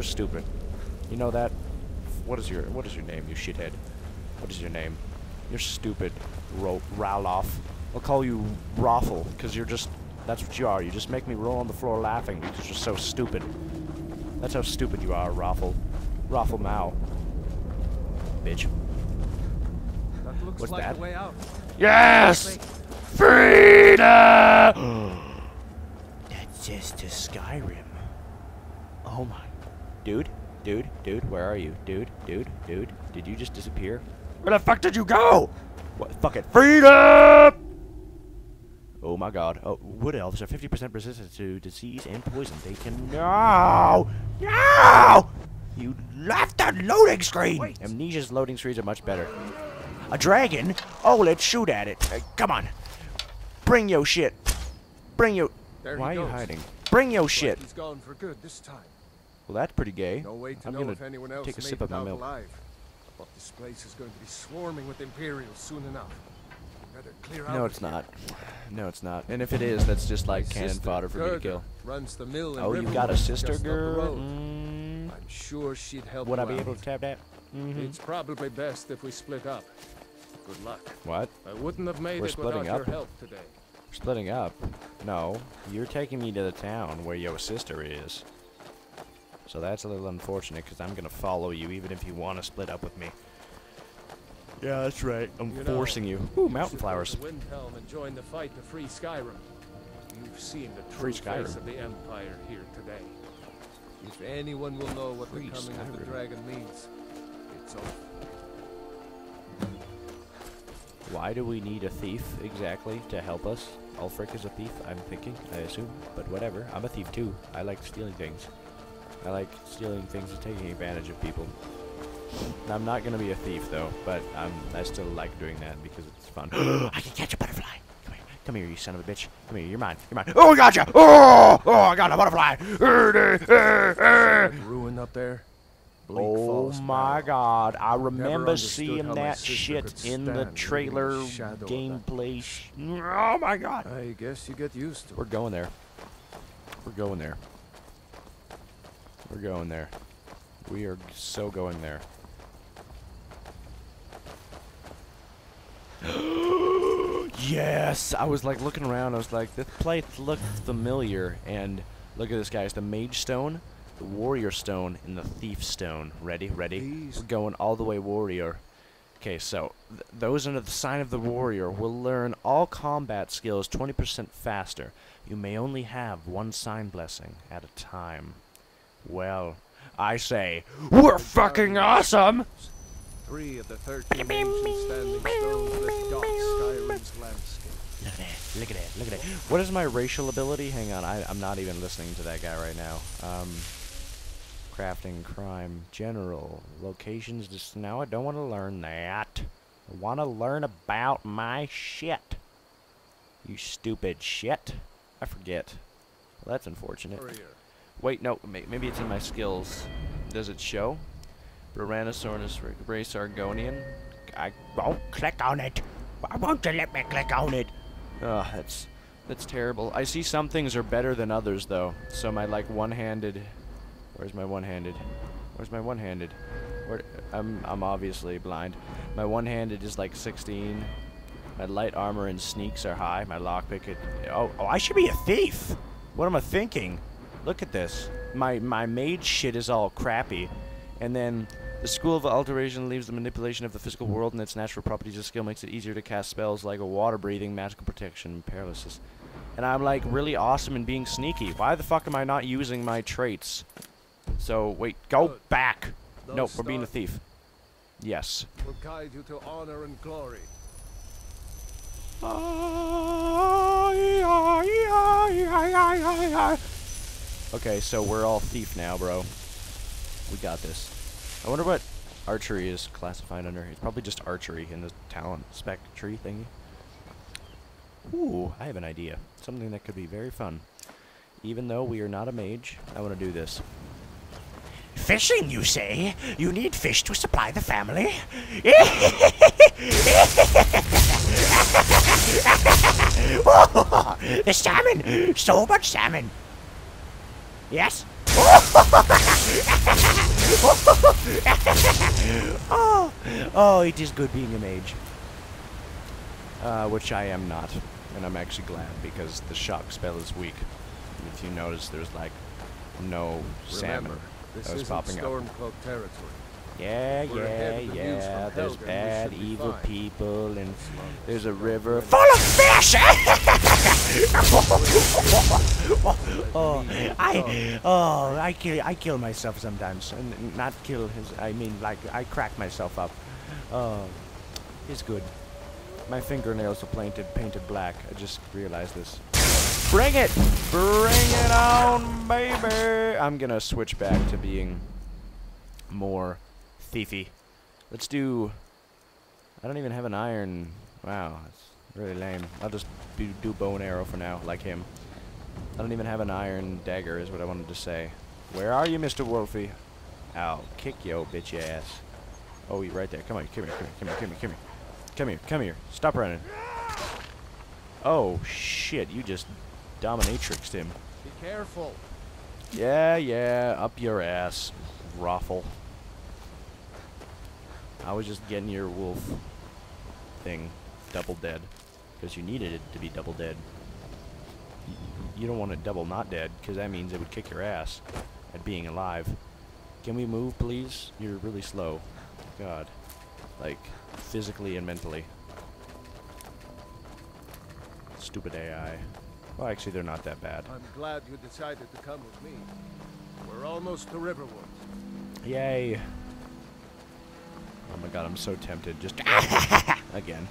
You're stupid. You know that? What is your What is your name, you shithead? What is your name? You're stupid, Ro Ralof. I'll call you Raffle, because you're just... That's what you are. You just make me roll on the floor laughing because you're so stupid. That's how stupid you are, Raffle. Raffle Mao. Bitch. That looks What's like that? the way out. Yes! Freedom! That's just to Skyrim. Oh my. Dude, dude, dude, where are you? Dude, dude, dude, did you just disappear? Where the fuck did you go? What? Fuck it. Freedom! Oh my god. Oh, wood elves are 50% resistant to disease and poison. They can. No! No! You left the loading screen! Wait. Amnesia's loading screens are much better. A dragon? Oh, let's shoot at it. Uh, come on. Bring your shit. Bring your. There Why are you hiding? Bring your shit. He's gone for good this time. Well, that's pretty gay. No way to I'm know gonna if anyone else take a sip of my milk. alive. But this place is going to be swarming with Imperials soon enough. Better clear out. No, it's not. No, it's not. And if it is, that's just My like cannon fodder for me to kill. Runs the mill Oh, you got a sister, just up the girl? Mm, I'm sure she'd help would I be out. able to tap that? Mm-hmm. It's probably best if we split up. Good luck. What? I wouldn't have made We're it without splitting your up? help today. We're splitting up. No, you're taking me to the town where your sister is. So that's a little unfortunate because I'm gonna follow you even if you want to split up with me. Yeah, that's right. I'm You know, forcing you. Ooh, mountain flowers. to Windhelm and join the fight to free Skyrim. You've seen the Free true face of the Empire here today. If anyone will know what Free the coming of the dragon means, it's Ulf. Why do we need a thief exactly to help us? Ulfric is a thief, I'm thinking, I assume. But whatever, I'm a thief too. I like stealing things. I like stealing things and taking advantage of people. I'm not gonna be a thief though, but um, I still like doing that because it's fun. I can catch a butterfly. Come here, come here, you son of a bitch. Come here, you're mine, you're mine. Oh, I gotcha! Oh, oh, I got a butterfly. Ruin up there. Bleak Oh my god, I remember seeing that shit in the stand living in the trailer shadow of gameplay. oh my god. I guess you get used to it. We're going there. We're going there. We're going there. We are so going there. yes! I was like looking around, I was like, this place looked familiar, and look at this guys, the Mage Stone, the Warrior Stone, and the Thief Stone. Ready? Ready? These- We're going all the way Warrior. Okay, so th those under the sign of the warrior will learn all combat skills 20% faster. You may only have one sign blessing at a time. Well, I say, we're fucking awesome! Three of the thirteen ancient standing stones that dot Skyrim's landscape. Look at that, look at that, look at that. What is my racial ability? Hang on, I, I'm not even listening to that guy right now. Um, crafting, crime, general, locations, just now I don't want to learn that. I want to learn about my shit. You stupid shit. I forget. Well, that's unfortunate. Wait, no, maybe it's in my skills. Does it show? Broranosaurus ra- race Argonian? I won't click on it. Why won't you let me click on it? Ugh, that's that's terrible. I see some things are better than others though. So my like one-handed, where's my one-handed? Where's my one-handed? Where I'm I'm obviously blind. My one-handed is like 16. My light armor and sneaks are high. My lockpick, it, oh oh I should be a thief. What am I thinking? Look at this. My my mage shit is all crappy, and then the School of Alteration leaves the manipulation of the physical world and its natural properties of skill makes it easier to cast spells like a water breathing, magical protection, and paralysis. And I'm like really awesome in being sneaky. Why the fuck am I not using my traits? So wait, go Good. back. Those No, we're being a thief. Yes. Will guide you to honor and glory. Okay, so we're all thief now, bro. We got this. I wonder what archery is classified under. It's probably just archery in the talent spec tree thingy. Ooh, I have an idea. Something that could be very fun. Even though we are not a mage, I want to do this. Fishing, you say? You need fish to supply the family? the salmon! So much salmon! Yes? oh, oh, it is good being a mage. Uh, which I am not, and I'm actually glad because the shock spell is weak. If you notice, there's like no salmon Remember, this that was isn't popping up. Stormcloak territory. Yeah, We're yeah, of the news yeah. There's Helgen, bad, evil fine. people, and As long as there's a river full of fish. oh, I, oh, I kill, I kill myself sometimes, and not kill his. I mean, like I crack myself up. Oh, it's good. My fingernails are painted painted black. I just realized this. Bring it, bring it on, baby. I'm gonna switch back to being more thiefy. Let's do. I don't even have an iron. Wow, really lame. I'll just do, do bow and arrow for now, like him. I don't even have an iron dagger, is what I wanted to say. Where are you, Mr. Wolfie? I'll kick yo bitch ass. Oh, you right there. Come on, come here, come here, come here, come here, come here. Come here, come here. Stop running. Oh, shit, you just dominatrixed him. Be careful. Yeah, yeah, up your ass, Raffle. I was just getting your wolf thing double dead. Because you needed it to be double dead. Y- You don't want it double not dead, because that means it would kick your ass at being alive. Can we move, please? You're really slow. God. Like, physically and mentally. Stupid AI. Well, actually, they're not that bad. I'm glad you decided to come with me. We're almost to Riverwood. Yay. Oh my god, I'm so tempted just again.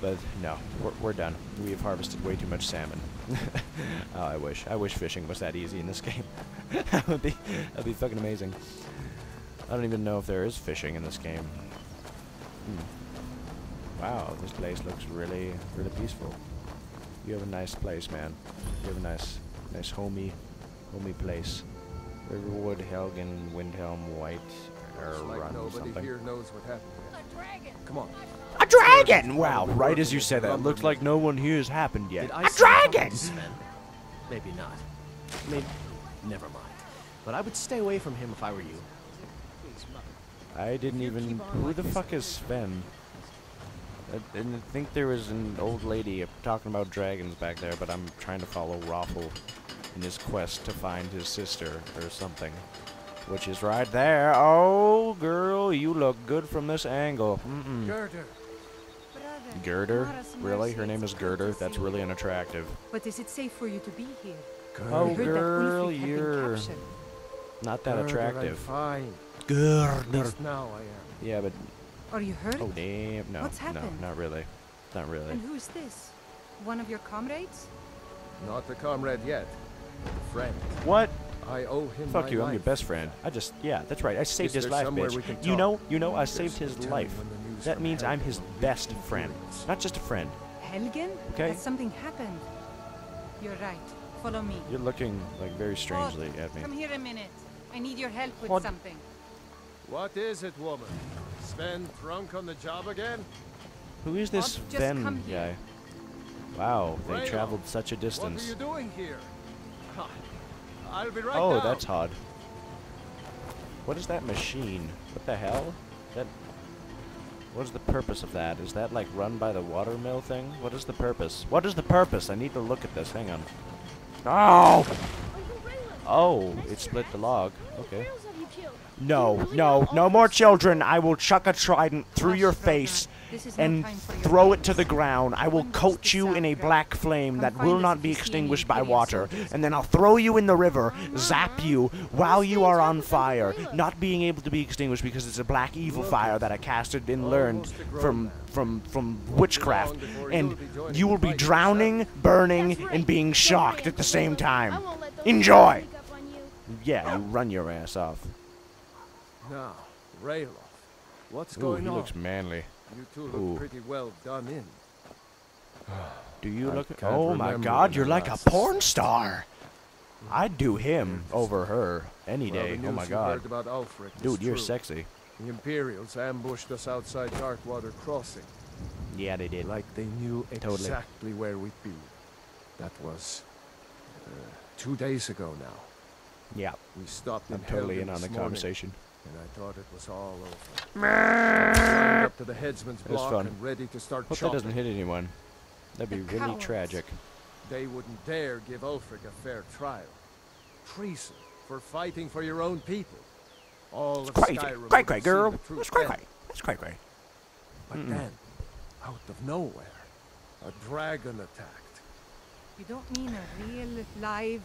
But no, we're, we're done. We have harvested way too much salmon. oh, I wish. I wish fishing was that easy in this game. that would be that'd be fucking amazing. I don't even know if there is fishing in this game. Hmm. Wow, this place looks really, really peaceful. You have a nice place, man. You have a nice, nice homey, homey place. Riverwood, Helgen, Windhelm, White, or It's like Run, nobody something. here knows what happened here. Come on. A dragon! Wow, right as you said that, it looks like no one here has happened yet. Did I A say dragon! Maybe not. Maybe. Never mind. But I would stay away from him if I were you. I didn't even. Who the fuck is Sven? I didn't think there was an old lady talking about dragons back there, but I'm trying to follow Raffle in his quest to find his sister or something. Which is right there. Oh, girl, you look good from this angle. Mm-mm. Girder. Girder? Really? Her name is Girder? That's really unattractive. But is it safe for you to be here? Oh, girl, that Ulfric had been you're not that Girder, attractive. fine. At Girder. now I am. Yeah, but Are you hurt? oh damn, no, What's no, not really, not really. And who is this? One of your comrades? Not a comrade yet. A friend. What? I owe him Fuck my you, I'm your best friend. I just, yeah, that's right. I saved Is his life, bitch. we can You know, you know, I There's saved his no telling life. When the news That from means I'm his best friend, Imperials. not just a friend. Helgen? Okay. Has something happened? You're right. Follow me. You're looking like very oh, strangely at me. Come here a minute. I need your help with What? something. What is it, woman? Sven drunk on the job again? Who is this Just come guy? Wow, they Rayo, traveled such a distance. What are you doing here? Ha, I'll be right Oh, down. that's odd. What is that machine? What the hell? That. What is the purpose of that? Is that like run by the watermill thing? What is the purpose? What is the purpose? I need to look at this. Hang on. Oh! Oh, it split the log. Okay. No, no, no more children. I will chuck a trident through your face This is no and time for your throw it to the ground. I will One coat you in a black flame that will not be you see any extinguished by water, and then I'll throw you in the river, zap you while you are on fire, not being able to be extinguished because it's a black evil fire that I casted and learned Almost a from from from witchcraft, and you'll be joining you will the be fight drowning, burning, and being shocked at the same time. I won't let those Enjoy. sneak up on you. Yeah, you run your ass off. Now, Ralof, what's Ooh, going he on? He looks manly. You two look Ooh. pretty well done in. Do you I look? can't Oh my God, you're like a porn star. I'd do him over her any Well, day. the Oh my God, about Ulfric dude, you're true. sexy. The Imperials ambushed us outside Darkwater Crossing, Yeah, they did. like they knew Totally. exactly where we'd be. That was uh, two days ago now. Yeah, We stopped in I'm totally in on the this morning, conversation. And I thought it was all over. Climbed up to the headsman's It was block fun. and ready to start Hope that doesn't hit anyone. That'd be The really cowards. tragic. They wouldn't dare give Ulfric a fair trial. Treason for fighting for your own people. All of Crazy, Skyrim cray would cray, girl. the truth That's cray then. cray. That's cray cray. But Mm-mm. then, out of nowhere, a dragon attacked. You don't mean a real, live...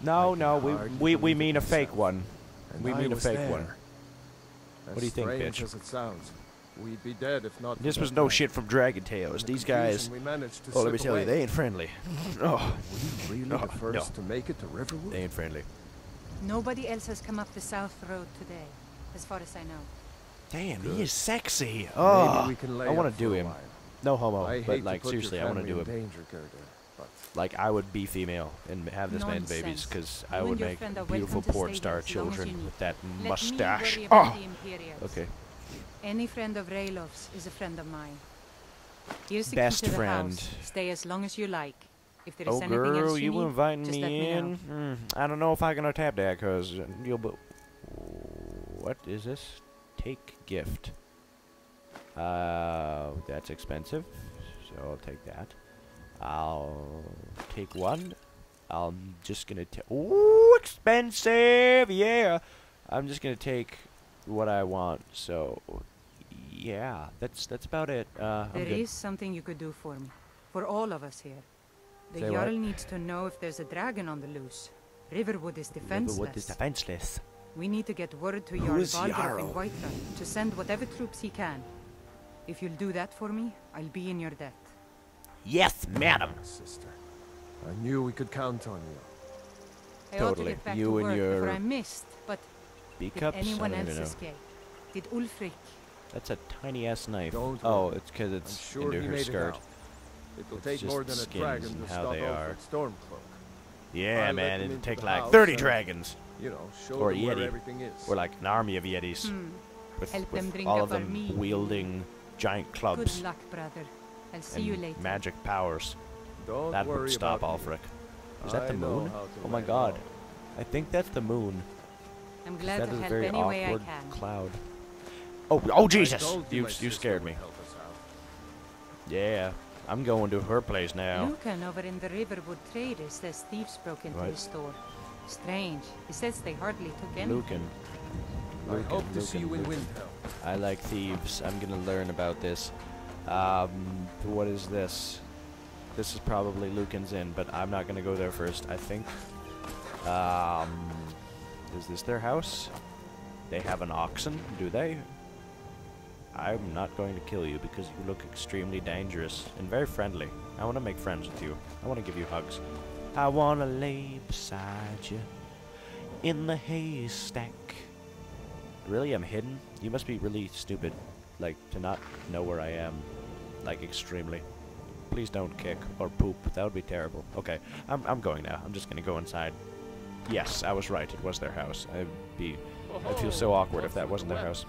No, no, we we, we mean a fake one. And We I mean a fake there. one. As What do you think, bitch? as it sounds, we'd be dead if not. This was no night. shit from Dragon Tales. These guys. We to Oh, let me slip tell you, they ain't friendly. Oh, Were you really Oh, the first no. to make it to Riverwood? they ain't friendly. Nobody else has come up the south road today, as far as I know. Damn, Good. he is sexy. Maybe Oh, we can lay I wanna do him. while. no homo, I but like seriously, I want to do him. Danger, Gerda, but Like I would be female and have this man's babies because I would make beautiful porn star here as long as children with that Let mustache. Oh, okay. Any friend of Ralof's is a friend of mine. Here's the Best key to the friend. house. Stay as long as you like. If there is Oh, anything girl, else you, you need, inviting just me let me in? Hmm, I don't know if I can tap that because you'll. Be what is this? Take gift. Uh, that's expensive, so I'll take that. I'll take one. I'm just gonna take. Ooh, expensive! Yeah, I'm just gonna take what I want. So, yeah, that's that's about it. Uh, There is something you could do for me. For all of us here. The Say what? Jarl needs to know if there's a dragon on the loose. Riverwood is defenseless. What is defenseless? We need to get word to Jarl Jarl? in Whiterun to send whatever troops he can. If you'll do that for me, I'll be in your debt. Yes, madam. sister, I knew we could count on you. I ought to Totally. get back You to and your before I missed, but B did cups. anyone I don't else know. escape? Did Ulfric? That's a tiny ass knife. Don't oh, worry. it's because I'm it's sure into her made skirt. it out. It'll It's take just more than a dragon to how stop they are. Stormcloak. Yeah, I'll man, it'd into take like house 30 dragons. You know, show Or a them where Yeti. everything is. Or like an army of Yetis. Hmm. With, Help with them drink all of them mead. wielding giant clubs Good luck, brother. I'll see and you later. magic powers. Don't that worry would stop about. Ulfric. Is that the know moon? Oh my god. low. I think that's the moon. I'm 'cause glad that to is a help very any way I awkward can. cloud. Oh, oh Jesus! told You, you scared me. help us out. Yeah, I'm going to her place now. Lucan over in the Riverwood Traders says thieves broke into Right. his store. Strange. He says they hardly took anything. Lucan. I Lucan, hope to see you Lucan, in Windhelm. I like thieves. I'm gonna learn about this. Um, what is this? This is probably Lucan's Inn, but I'm not gonna go there first. I think. Um, is this their house? They have an oxen, do they? I'm not going to kill you because you look extremely dangerous and very friendly. I want to make friends with you. I want to give you hugs. I want to lay beside you in the haystack. Really, I'm hidden? You must be really stupid, like, to not know where I am. Like, extremely. Please don't kick or poop. That would be terrible. Okay, I'm, I'm going now. I'm just gonna go inside. Yes, I was right. It was their house. I'd be... I'd feel so awkward if that wasn't their house.